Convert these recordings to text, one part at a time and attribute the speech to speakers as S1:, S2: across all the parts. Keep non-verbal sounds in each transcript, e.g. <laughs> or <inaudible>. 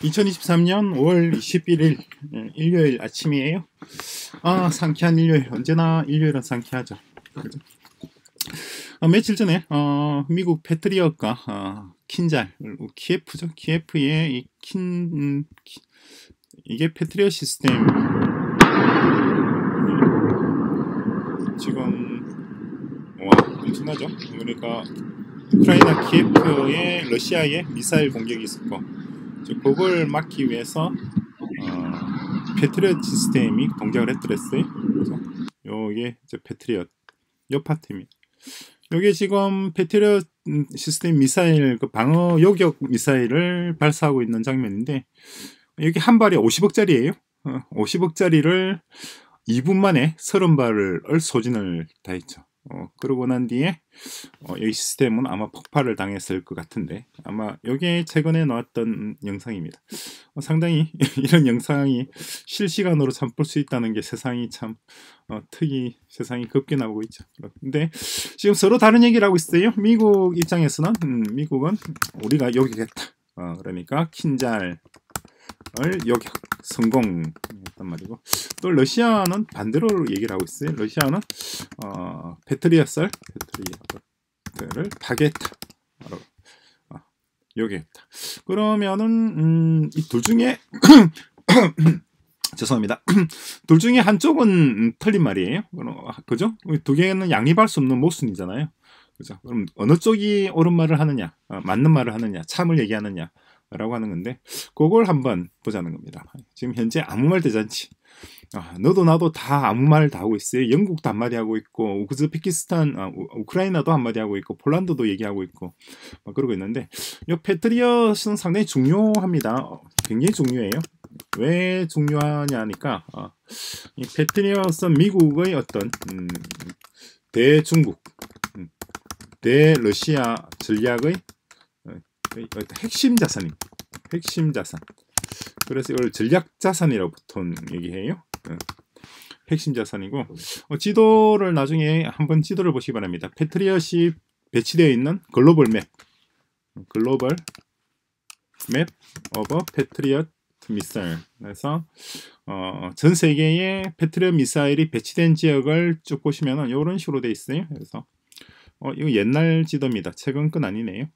S1: 2023년 5월 21일 일요일 아침이에요. 아 상쾌한 일요일 언제나 일요일은 상쾌하죠. 아, 며칠 전에 어, 미국 패트리어가 어, 킨잘 키예프죠. 키예프의 이 킨 음, 이게 패트리어 시스템 지금 와 엄청나죠. 그러니까 우크라이나 키예프에 러시아의 미사일 공격이 있었고 그걸 막기 위해서 어, 패트리엇 시스템이 동작을 했더랬어요. 그래서 요게 이제 패트리엇 요 파트입니다. 요게 지금 패트리엇 시스템 미사일 그 방어 요격 미사일을 발사하고 있는 장면인데 여기 한 발이 50억짜리예요. 어, 50억짜리를 2분 만에 30발을 소진을 다 했죠. 어, 그러고 난 뒤에 어, 이 시스템은 아마 폭발을 당했을 것 같은데 아마 이게 최근에 나왔던 영상입니다. 어, 상당히 <laughs> 이런 영상이 실시간으로 참 볼 수 있다는 게 세상이 참 어, 특이 세상이 급게 나오고 있죠. 근데 지금 서로 다른 얘기를 하고 있어요. 미국 입장에서는 음, 미국은 우리가 여기겠다. 어, 그러니까 킨잘 을 여기 성공했단 말이고 또 러시아는 반대로 얘기를 하고 있어요. 러시아는 어, 배터리였을 배터리를 파괴했다. 바로 어, 요기했다. 그러면은 음, 이 둘 중에 <coughs> 죄송합니다. <coughs> 둘 중에 한쪽은 틀린 말이에요. 그죠? 두 개는 양립할 수 없는 모순이잖아요. 그죠? 그럼 어느 쪽이 옳은 말을 하느냐, 어, 맞는 말을 하느냐, 참을 얘기하느냐, 라고 하는 건데 그걸 한번 보자는 겁니다. 지금 현재 아무 말 대잔치 아, 너도 나도 다 아무 말 다 하고 있어요. 영국도 한마디 하고 있고 우즈베키스탄, 아, 우, 크라이나도 한마디 하고 있고 폴란드도 얘기하고 있고 막 그러고 있는데 이 패트리엇은 상당히 중요합니다. 굉장히 중요해요. 왜 중요하냐니까 아, 이 패트리엇은 미국의 어떤 음, 대중국, 음, 대러시아 전략의 핵심 자산입니다. 핵심 자산. 그래서 이걸 전략 자산이라고 보통 얘기해요. 네. 핵심 자산이고 어, 지도를 나중에 한번 지도를 보시기 바랍니다. 패트리엇이 배치되어 있는 global map global map of Patriot missile 그래서 어, 전 세계에 패트리엇 미사일이 배치된 지역을 쭉 보시면 이런 식으로 되어 있어요. 그래서 어, 이거 옛날 지도입니다. 최근 건 아니네요.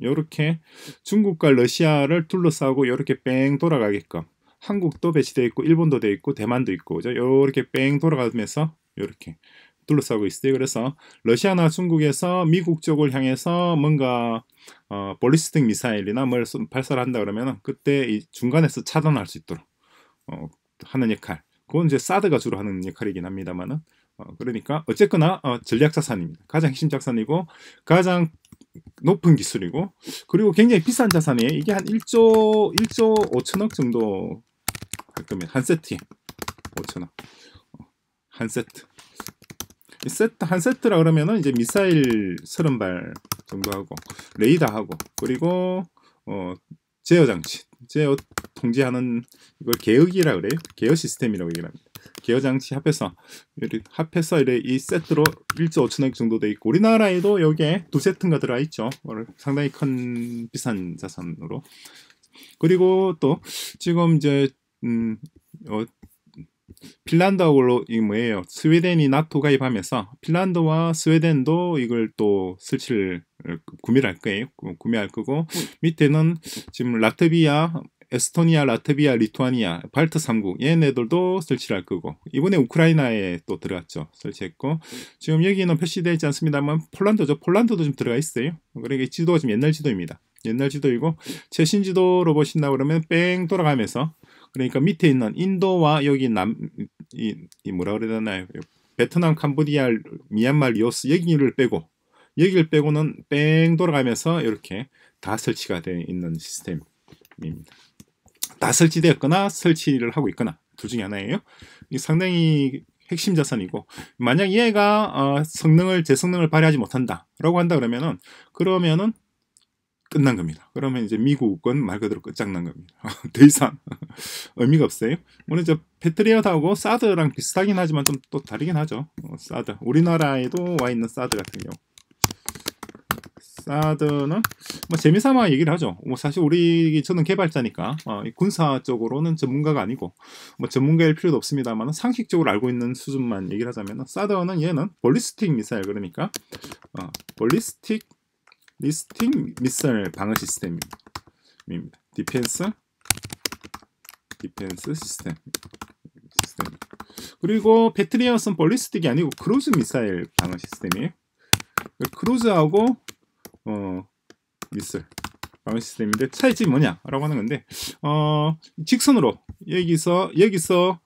S1: 이렇게 중국과 러시아를 둘러싸고 이렇게 뺑 돌아가게끔 한국도 배치되어 있고 일본도 되어 있고 대만도 있고 그죠? 이렇게 뺑 돌아가면서 이렇게 둘러싸고 있어요. 그래서 러시아나 중국에서 미국 쪽을 향해서 뭔가 어, 볼리스틱 미사일이나 뭘 발사를 한다 그러면 그때 이 중간에서 차단할 수 있도록 어, 하는 역할. 그건 이제 사드가 주로 하는 역할이긴 합니다만은 어, 그러니까 어쨌거나 어, 전략 자산입니다. 가장 핵심 자산이고 가장 높은 기술이고 그리고 굉장히 비싼 자산이에요. 이게 한 1조 1조 5천억 정도 할 겁니다. 한 세트에 5천억 어, 한 세트. 이 세트 한 세트라 그러면은 이제 미사일 30발 정도 하고 레이더 하고 그리고 어 제어 장치 제어 통제하는 이걸 개혁이라 그래요. 개혁 시스템이라고 얘기합니다. 기어 장치 합해서 합해서 이래 이 세트로 1조 5천억 정도 돼 있고 우리나라에도 여기에 두 세트가 들어가 있죠. 상당히 큰 비싼 자산으로. 그리고 또 지금 이제 음 어, 핀란드하고 이 뭐예요? 스웨덴이 나토 가입하면서 핀란드와 스웨덴도 이걸 또 설치를 구매를 할 거예요. 구매할 거고 밑에는 지금 라트비아 에스토니아, 라트비아, 리투아니아, 발트 3국 얘네들도 설치를 할 거고 이번에 우크라이나에 또 들어갔죠. 설치했고 지금 여기는 표시되어 있지 않습니다만 폴란드죠. 폴란드도 좀 들어가 있어요. 그러니까 지도가 좀 옛날 지도입니다. 옛날 지도이고 최신 지도로 보신다 그러면 뺑 돌아가면서 그러니까 밑에 있는 인도와 여기 남 이, 이 뭐라 그래야 되나요? 베트남, 캄보디아, 미얀마, 라오스 여기를 빼고 여기를 빼고는 뺑 돌아가면서 이렇게 다 설치가 되어 있는 시스템입니다. 다 설치되었거나 설치를 하고 있거나 둘 중에 하나예요. 이 상당히 핵심 자산이고 만약 얘가 어, 성능을 제 성능을 발휘하지 못한다라고 한다 그러면은 그러면은 끝난 겁니다. 그러면 이제 미국은 말 그대로 끝장난 겁니다. <laughs> 더 이상 <laughs> 의미가 없어요. 물론 이제 패트리엇하고 사드랑 비슷하긴 하지만 좀 또 다르긴 하죠. 어, 사드 우리나라에도 와 있는 사드 같은 경우 사드는 뭐 재미삼아 얘기를 하죠. 뭐 사실 우리 저는 개발자니까 어, 군사 쪽으로는 전문가가 아니고 뭐 전문가일 필요도 없습니다만 상식적으로 알고 있는 수준만 얘기를 하자면 사드는 얘는 ballistic 미사일 그러니까 어, ballistic ballistic 미사일 방어 시스템입니다. defense defense 시스템 시스템 그리고 패트리어트는 ballistic이 아니고 크루즈 미사일 방어 시스템이에요. 크루즈하고 어 미슬 방어 시스템인데 차이점이 뭐냐라고 하는 건데 어 직선으로 여기서 여기서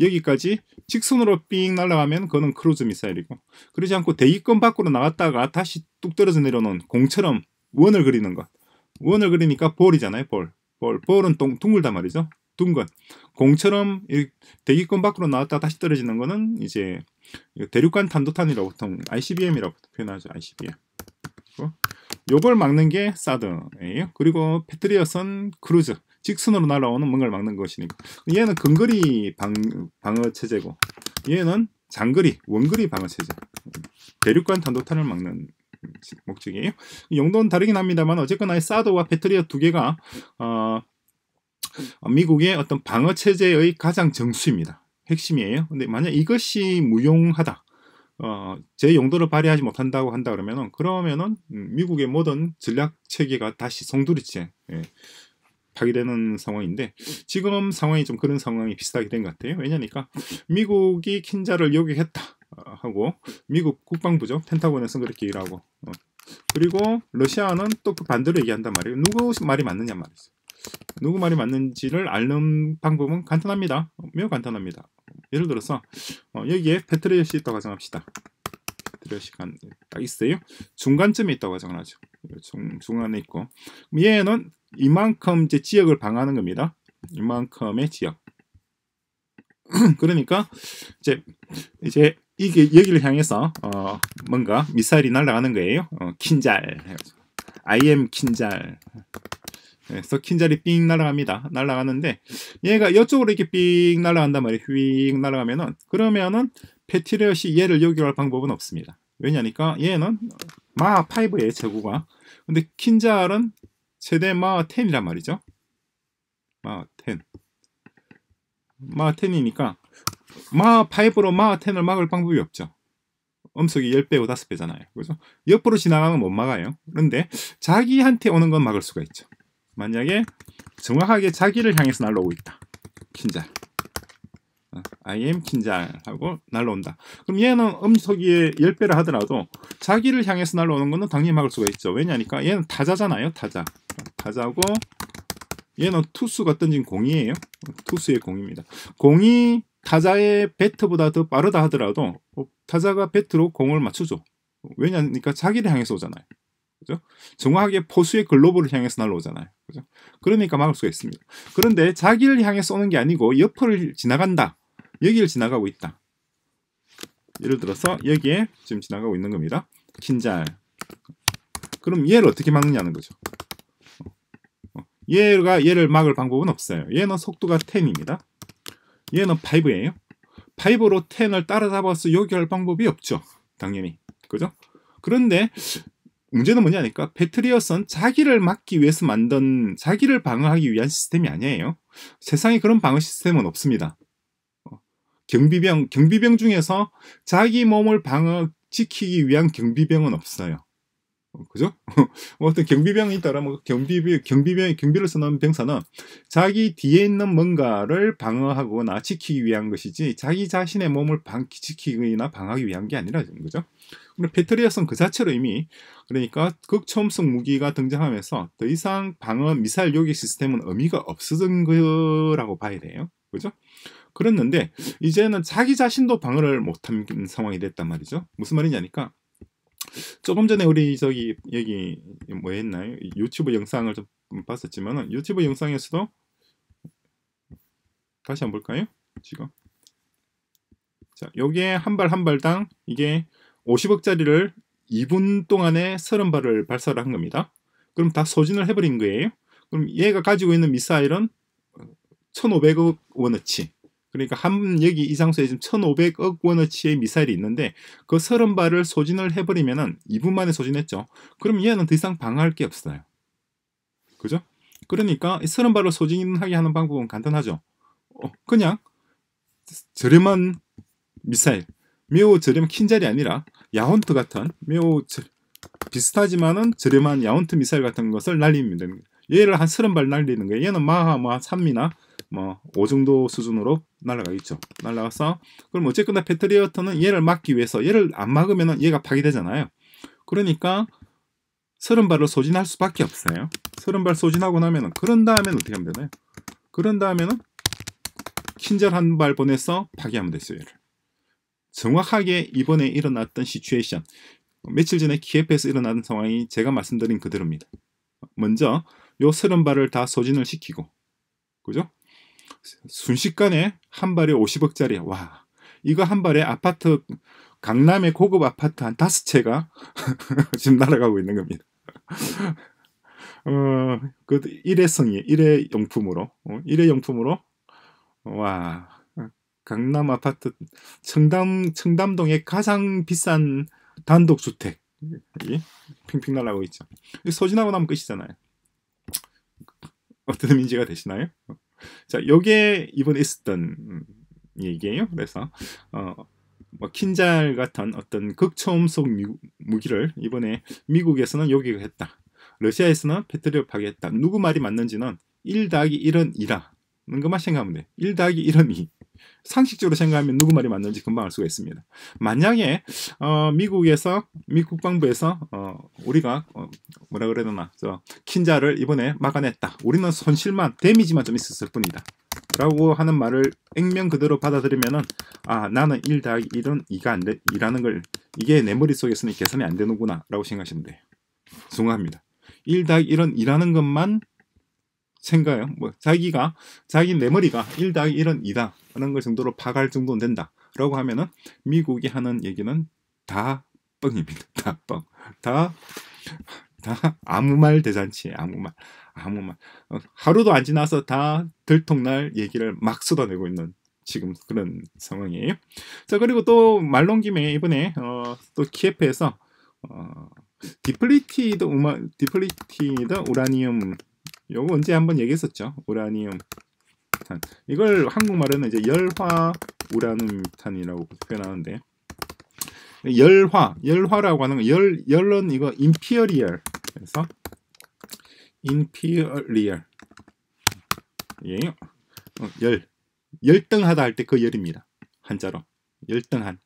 S1: 여기까지 직선으로 삥 날아가면 그거는 크루즈 미사일이고 그러지 않고 대기권 밖으로 나갔다가 다시 뚝 떨어져 내려오는 공처럼 원을 그리는 것 원을 그리니까 볼이잖아요 볼. 볼. 볼은 동, 둥글단 말이죠 둥근 공처럼 대기권 밖으로 나왔다 다시 떨어지는 거는 이제 대륙간 탄도탄이라고 보통 ICBM이라고 표현하죠 ICBM 요걸 막는 게 사드예요. 그리고 패트리엇은 크루즈 직선으로 날아오는 뭔가를 막는 것이니까. 얘는 근거리 방, 방어 체제고 얘는 장거리 원거리 방어 체제. 대륙간 탄도탄을 막는 목적이에요. 용도는 다르긴 합니다만 어쨌거나 사드와 패트리엇 두 개가 어, 미국의 어떤 방어 체제의 가장 정수입니다. 핵심이에요. 근데 만약 이것이 무용하다 어, 제 용도를 발휘하지 못한다고 한다 그러면은 그러면은 미국의 모든 전략 체계가 다시 송두리째 예, 파괴되는 상황인데 지금 상황이 좀 그런 상황이 비슷하게 된 것 같아요. 왜냐니까 미국이 킨자를 요격했다 어, 하고 미국 국방부죠 펜타곤에서 그렇게 일하고 어. 그리고 러시아는 또 그 반대로 얘기한단 말이에요. 누구 말이 맞느냐 말이죠. 누구 말이 맞는지를 아는 방법은 간단합니다. 매우 간단합니다. 예를 들어서 어, 여기에 패트리엇이 있다고 가정합시다. 패트리엇이 딱 있어요. 중간점에 있다고 가정을 하죠. 중, 중간에 있고 얘는 이만큼 이제 지역을 방하는 겁니다. 이만큼의 지역. <clears throat> 그러니까 이제 이제 이게 여기를 향해서 어 뭔가 미사일이 날아가는 거예요. 어 킨잘. IM 킨잘. 그래서 킨잘이 삥 날아갑니다. 날아가는데 얘가 이쪽으로 이렇게 삥 날아간단 말이에요. 휙 날아가면은 그러면은 패트리엇이 얘를 요격할 방법은 없습니다. 왜냐니까 얘는 마 5의 제구가 근데 킨잘은 최대 마 10이란 말이죠. 마 10. 마 10이니까 마 5로 마 10을 막을 방법이 없죠. 음속이 10배고 5배잖아요. 그죠? 옆으로 지나가면 못 막아요. 그런데 자기한테 오는 건 막을 수가 있죠. 만약에 정확하게 자기를 향해서 날라오고 있다. 킨잘. I am 킨잘 하고 날라온다. 그럼 얘는 음속이 10배를 하더라도 자기를 향해서 날라오는 거는 당연히 막을 수가 있죠. 왜냐니까 얘는 타자잖아요. 타자. 타자고 얘는 투수가 던진 공이에요. 투수의 공입니다. 공이 타자의 배트보다 더 빠르다 하더라도 타자가 배트로 공을 맞추죠. 왜냐니까 자기를 향해서 오잖아요. 그죠? 정확하게 포수의 글로브를 향해서 날라오잖아요. 그죠? 그러니까 막을 수가 있습니다. 그런데 자기를 향해서 오는 게 아니고 옆을 지나간다. 여기를 지나가고 있다. 예를 들어서 여기에 지금 지나가고 있는 겁니다. 킨잘. 그럼 얘를 어떻게 막느냐는 거죠. 어, 얘가 얘를 막을 방법은 없어요. 얘는 속도가 10입니다. 얘는 5예요. 5로 10을 따라잡아서 요기할 방법이 없죠. 당연히. 그죠? 그런데 문제는 뭐냐니까 패트리어스는 자기를 막기 위해서 만든 자기를 방어하기 위한 시스템이 아니에요. 세상에 그런 방어 시스템은 없습니다. 어, 경비병 경비병 중에서 자기 몸을 방어 지키기 위한 경비병은 없어요. 어, 그죠? <laughs> 뭐 어떤 경비병이 있다라 뭐 경비병 경비병 경비를 쓰는 병사는 자기 뒤에 있는 뭔가를 방어하거나 지키기 위한 것이지 자기 자신의 몸을 방 지키거나 방어하기 위한 게 아니라는 거죠. 근데 패트리어스는 그 자체로 이미 그러니까 극초음속 무기가 등장하면서 더 이상 방어 미사일 요격 시스템은 의미가 없어진 거라고 봐야 돼요. 그죠? 그랬는데 이제는 자기 자신도 방어를 못한 상황이 됐단 말이죠. 무슨 말이냐니까 조금 전에 우리 저기 여기 뭐 했나요? 유튜브 영상을 좀 봤었지만은 유튜브 영상에서도 다시 한번 볼까요? 지금 자, 요게 한 발 한 발당 이게 50억짜리를 2분 동안에 30발을 발사를 한 겁니다. 그럼 다 소진을 해버린 거예요. 그럼 얘가 가지고 있는 미사일은 1,500억 원어치 그러니까 한 여기 이 장소에 지금 1,500억 원어치의 미사일이 있는데 그 30발을 소진을 해버리면은 2분 만에 소진했죠. 그럼 얘는 더 이상 방어할 게 없어요. 그죠? 그러니까 이 30발을 소진하게 하는 방법은 간단하죠. 어, 그냥 저렴한 미사일, 매우 저렴한 킨잘이 아니라 야혼트 같은 매우 저, 비슷하지만은 저렴한 야혼트 미사일 같은 것을 날리면 되는 거예요. 얘를 한 30발 날리는 거예요. 얘는 마하 뭐 3미나 뭐5 정도 수준으로 날아가겠죠. 날아가서 그럼 어쨌거나 패트리어트는 얘를 막기 위해서 얘를 안 막으면은 얘가 파괴되잖아요. 그러니까 30발을 소진할 수밖에 없어요. 30발 소진하고 나면은 그런 다음에는 어떻게 하면 되나요? 그런 다음에는 킨절 한 발 보내서 파괴하면 됐어요. 얘를. 정확하게 이번에 일어났던 시츄에이션 며칠 전에 키예프에서 일어난 상황이 제가 말씀드린 그대로입니다. 먼저 요 30발을 다 소진을 시키고 그죠? 순식간에 한 발에 50억짜리 와 이거 한 발에 아파트 강남의 고급 아파트 한 다섯 채가 <laughs> 지금 날아가고 있는 겁니다. <laughs> 어, 그 일회성이 일회용품으로 어, 일회용품으로 와 강남 아파트 청담 청담동의 가장 비싼 단독 주택 이 핑핑 날아가고 있죠. 소진하고 나면 끝이잖아요. 어떤 의미인지가 되시나요? 자, 요게 이번에 있었던 얘기예요. 그래서 어, 뭐 킨잘 같은 어떤 극초음속 무기를 이번에 미국에서는 요기가 했다. 러시아에서는 패트리어 파괴했다. 누구 말이 맞는지는 1 더하기 1은 2라는 것만 생각하면 돼. 1 더하기 1은 2. 상식적으로 생각하면 누구 말이 맞는지 금방 알 수가 있습니다. 만약에 어, 미국에서 미 국방부에서 어, 우리가 어, 뭐라 그래야 되나 저 킨자를 이번에 막아냈다. 우리는 손실만 데미지만 좀 있었을 뿐이다. 라고 하는 말을 액면 그대로 받아들이면은 아 나는 1 더하기 1은 2가 안 돼. 2라는 걸 이게 내 머릿속에서는 계산이 안 되는구나 라고 생각하시면 돼요. 중요합니다. 1 더하기 1은 2라는 것만 생각해요. 뭐 자기가 자기 내 머리가 1 더하기 1은 2다 하는 걸 정도로 파갈 정도는 된다. 라고 하면은 미국이 하는 얘기는 다 뻥입니다. 다 뻥. 다, 다 아무 말 대잔치에 아무 말. 아무 말. 어, 하루도 안 지나서 다 들통날 얘기를 막 쏟아내고 있는 지금 그런 상황이에요. 자, 그리고 또 말 나온 김에 이번에 어, 또 키예프에서 어, depleted ura depleted uranium 요거 언제 한번 얘기했었죠. 우라니움 탄. 이걸 한국말에는 이제 열화 우라늄 탄이라고 표현하는데. 열화, 열화라고 하는 거 열, 열은 이거 임피어리얼 그래서 임피어리얼 예, 어, 열. 열등하다 할 때 그 열입니다. 한자로. 열등한.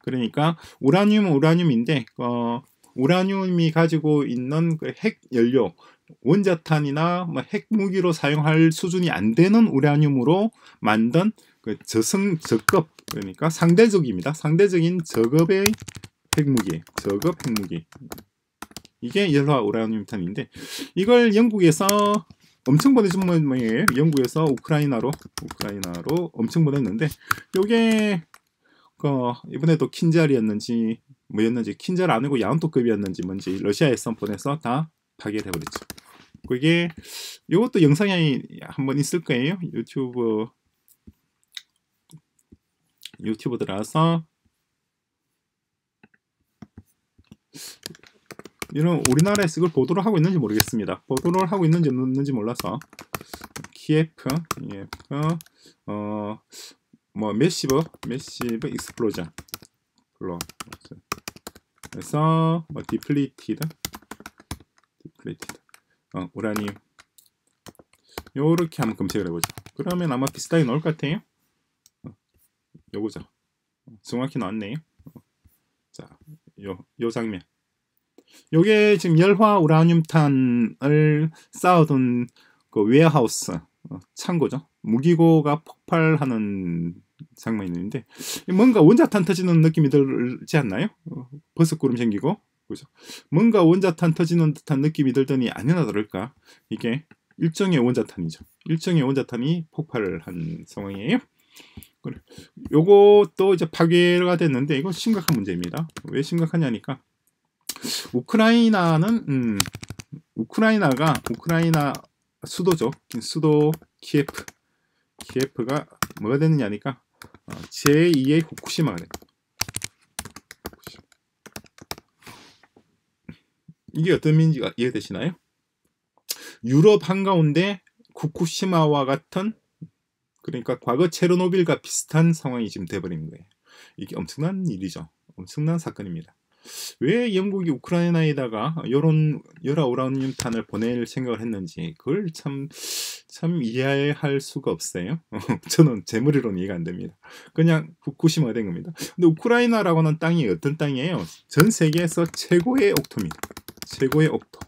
S1: 그러니까 우라늄은 우라늄인데 어, 우라늄이 가지고 있는 그 핵 연료 원자탄이나 뭐 핵무기로 사용할 수준이 안 되는 우라늄으로 만든 그 저승 저급 그러니까 상대적입니다. 상대적인 저급의 핵무기, 저급 핵무기. 이게 열화 우라늄탄인데 이걸 영국에서 엄청 보내준 모양이에요. 영국에서 우크라이나로 우크라이나로 엄청 보냈는데 요게 그 이번에도 킨잘이었는지 뭐였는지 킨잘 아니고 야운토급이었는지 뭔지 러시아에서 보내서 다 파괴를 해버렸죠. 그게 이것도 영상이 한번 있을 거예요. 유튜브 유튜브 들어가서 이런 우리나라에서 이걸 보도를 하고 있는지 모르겠습니다. 보도를 하고 있는지 없는지 몰라서 키에프, EF, 어 뭐 massive, massive explosion, plo 그래서 뭐 depleted, depleted, 어 우라늄 요렇게 한번 검색을 해보죠. 그러면 아마 비슷하게 나올 것 같아요. 요거죠. 정확히 나왔네요. 자, 요, 요 장면. 요게 지금 열화 우라늄탄을 쌓아둔 그 warehouse 어, 창고죠. 무기고가 폭발하는 장면인데 뭔가 원자탄 터지는 느낌이 들지 않나요? 어, 버섯 구름 생기고 그죠? 뭔가 원자탄 터지는 듯한 느낌이 들더니 아니나 다를까 이게 일정의 원자탄이죠. 일정의 원자탄이 폭발을 한 상황이에요. 그래. 요것도 이제 파괴가 됐는데 이건 심각한 문제입니다. 왜 심각하냐니까 우크라이나는 음, 우크라이나가 우크라이나 수도죠. 수도 키예프. 키예프가 뭐가 되느냐니까 어, 제2의 후쿠시마가 됩니다. 이게 어떤 의미인지가 이해되시나요? 유럽 한가운데 후쿠시마와 같은 그러니까 과거 체르노빌과 비슷한 상황이 지금 돼버린 거예요. 이게 엄청난 일이죠. 엄청난 사건입니다. 왜 영국이 우크라이나에다가 이런 열아 우라늄탄을 보낼 생각을 했는지 그걸 참, 참 이해할 수가 없어요. <laughs> 저는 제 머리로는 이해가 안 됩니다. 그냥 후쿠시마가 된 겁니다. 근데 우크라이나라고 하는 땅이 어떤 땅이에요? 전 세계에서 최고의 옥토입니다. 최고의 옥토.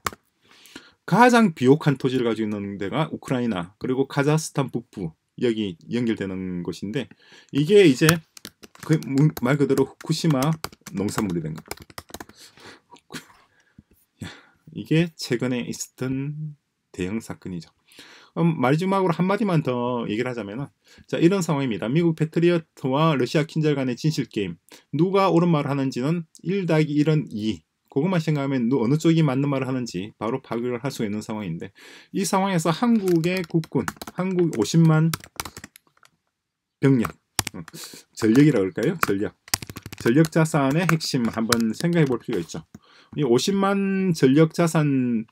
S1: 가장 비옥한 토지를 가지고 있는 데가 우크라이나 그리고 카자흐스탄 북부 여기 연결되는 곳인데 이게 이제 그 말 그대로 후쿠시마 농산물이 된 겁니다. 이게 최근에 있었던 대형 사건이죠. 음, 마지막으로 한마디만 더 얘기를 하자면 자 이런 상황입니다. 미국 패트리어트와 러시아 킨잘 간의 진실 게임 누가 옳은 말을 하는지는 1 더하기 1은 2 그것만 생각하면 어느 쪽이 맞는 말을 하는지 바로 파악을 할 수 있는 상황인데 이 상황에서 한국의 국군 한국 50만 병력 어, 전력이라고 할까요? 전력 전력 자산의 핵심 한번 생각해 볼 필요가 있죠. 이 50만 전력 자산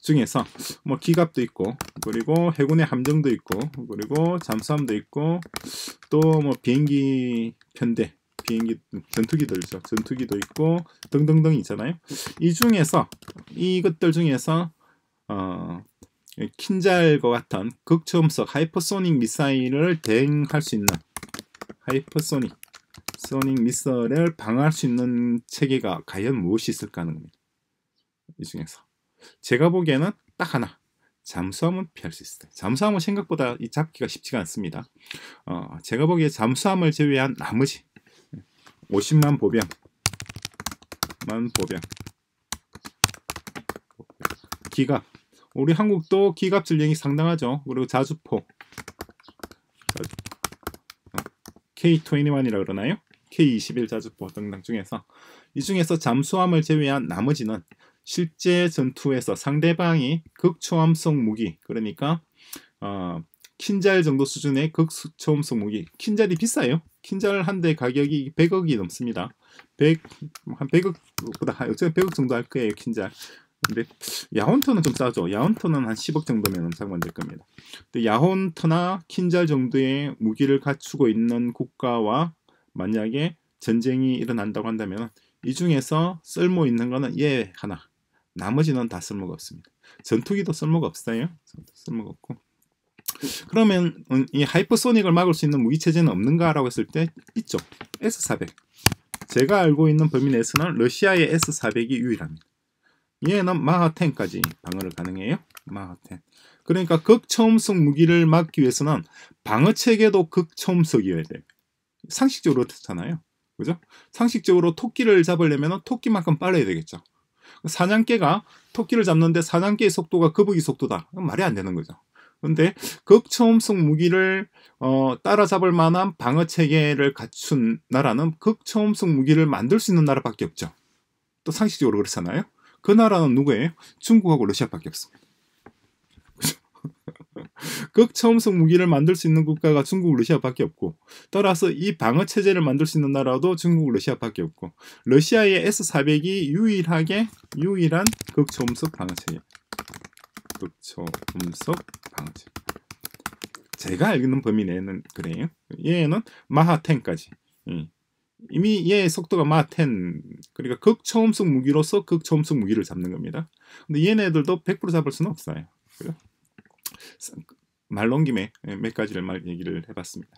S1: 중에서 뭐 기갑도 있고 그리고 해군의 함정도 있고 그리고 잠수함도 있고 또 뭐 비행기 편대 비행기 전투기들죠 전투기도 있고 등등등 있잖아요 이 중에서 이것들 중에서 어 킨잘과 같은 극초음속 하이퍼소닉 미사일을 대응할 수 있는 하이퍼소닉 소닉 미사일을 방어할 수 있는 체계가 과연 무엇이 있을까 하는 겁니다. 이 중에서 제가 보기에는 딱 하나 잠수함은 피할 수 있어요. 잠수함은 생각보다 이 잡기가 쉽지가 않습니다. 어, 제가 보기에 잠수함을 제외한 나머지 50만 보병. 만 보병. 기갑. 우리 한국도 기갑 전력이 상당하죠. 그리고 자주포. K21이라 그러나요? K21 자주포 등등 중에서. 이 중에서 잠수함을 제외한 나머지는 실제 전투에서 상대방이 극초함성 무기 그러니까 어, 킨잘 정도 수준의 극초음속 무기. 킨잘이 비싸요 킨잘 한 대 가격이 100억이 넘습니다 100, 한 100억보다 어차피 100억 정도 할 거예요 킨잘 근데 야혼터는 좀 싸죠 야혼터는 한 10억 정도면 장만될 겁니다 근데 야혼터나 킨잘 정도의 무기를 갖추고 있는 국가와 만약에 전쟁이 일어난다고 한다면 이 중에서 쓸모 있는 거는 얘 하나 나머지는 다 쓸모가 없습니다. 전투기도 쓸모가 없어요. 쓸모가 없고. 그러면 이 하이퍼소닉을 막을 수 있는 무기 체제는 없는가라고 했을 때 있죠. S400. 제가 알고 있는 범위 내에서는 러시아의 S400이 유일합니다. 얘는 마하10까지 방어를 가능해요. 마하10. 그러니까 극초음속 무기를 막기 위해서는 방어 체계도 극초음속이어야 돼요. 상식적으로 그렇잖아요. 그죠? 상식적으로 토끼를 잡으려면 토끼만큼 빨라야 되겠죠. 사냥개가 토끼를 잡는데 사냥개의 속도가 거북이 속도다. 말이 안 되는 거죠. 근데 극초음속 무기를 어, 따라잡을 만한 방어 체계를 갖춘 나라는 극초음속 무기를 만들 수 있는 나라밖에 없죠. 또 상식적으로 그렇잖아요. 그 나라는 누구예요? 중국하고 러시아밖에 없습니다. <laughs> 극초음속 무기를 만들 수 있는 국가가 중국, 러시아밖에 없고 따라서 이 방어 체제를 만들 수 있는 나라도 중국, 러시아밖에 없고 러시아의 S400이 유일하게 유일한 극초음속 방어 체계. 극초음속 체계. 제가 알는 범위 내는 그래요. 얘는 마하 10까지. 이미 얘의 속도가 마 10. 그러니까 극초음속 무기로서 극초음속 무기를 잡는 겁니다. 근데 얘네들도 100% 잡을 수는 없어요. 말 넘김에 몇 가지를 말 얘기를 해봤습니다.